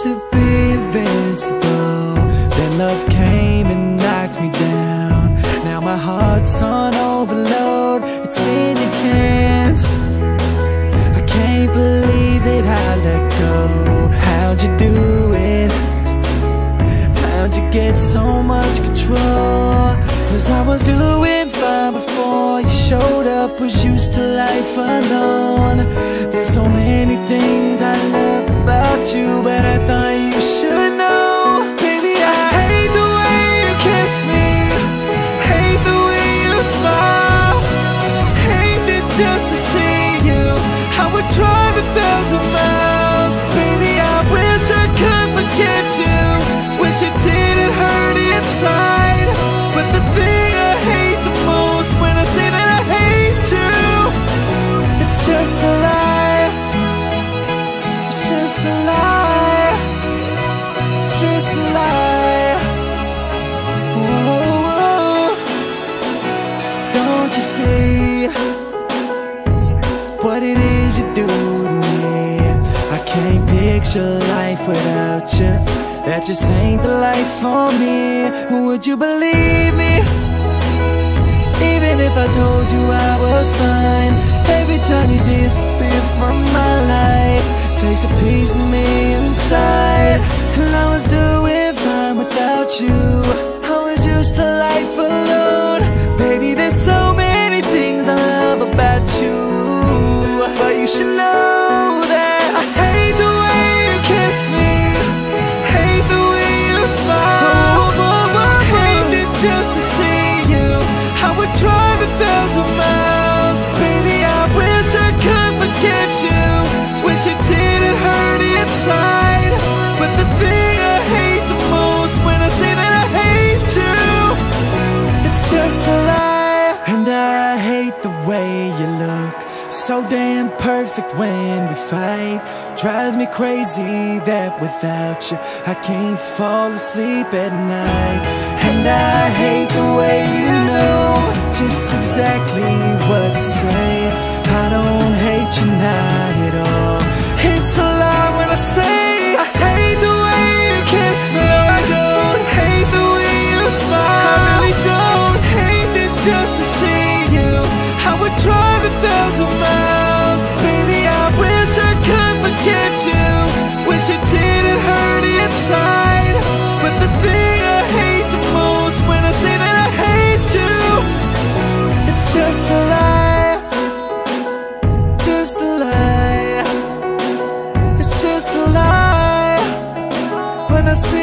invincible. Then love came and knocked me down. Now my heart's on overload. It's in your hands. I can't believe that I let go. How'd you do it? How'd you get so much control? Cause I was doing fine before you showed up Was used to life alone There's so about you But I thought you should know. Baby, I hate the way you kiss me. Hate the way you smile. Hate that just to see you. I would drive a thousand miles. Baby, I wish I could forget you. Wish it didn't Just a lie. It's a lie. Ooh, Don't you see What it is you do to me? I can't picture life without you. That just ain't the life for me. Would you believe me? Even if I told you I was fine a piece of me inside. And I was doing fine without you. I was used to life alone. Baby, there's so many things I love about you. But you should know So damn perfect when we fight. Drives me crazy that without you I can't fall asleep at night. And I hate the way you know Just exactly what to say. I don't hate you, not a lie. It's just a lie. When I say